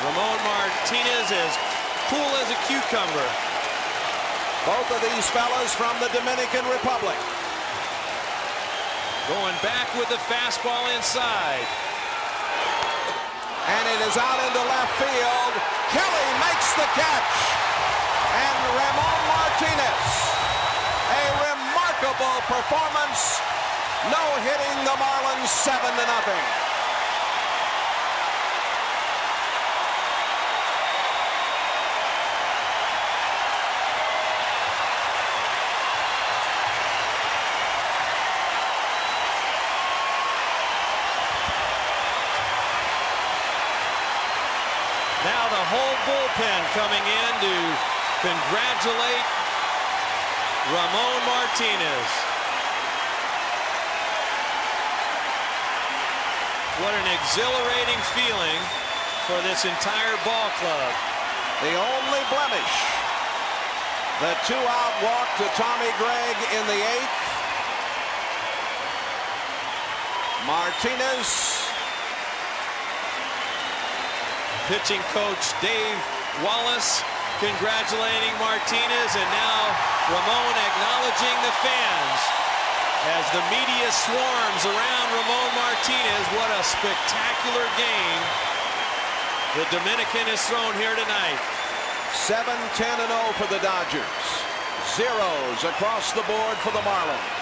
Ramon Martinez is cool as a cucumber. Both of these fellas from the Dominican Republic. Going back with the fastball inside. And it is out into left field. Kelly makes the catch. And Ramon Martinez, a remarkable performance, no hitting the Marlins 7 to nothing. Now the whole bullpen coming in to congratulate Ramon Martinez. What an exhilarating feeling for this entire ball club. The only blemish, the two-out walk to Tommy Gregg in the eighth. Martinez pitching coach Dave Wallace congratulating Martinez and now Ramon acknowledging the fans as the media swarms around Ramon Martinez. What a spectacular game the Dominican has thrown here tonight. 7 10 0 for the Dodgers. Zeros across the board for the Marlins.